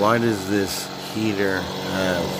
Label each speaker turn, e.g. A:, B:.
A: why does this heater have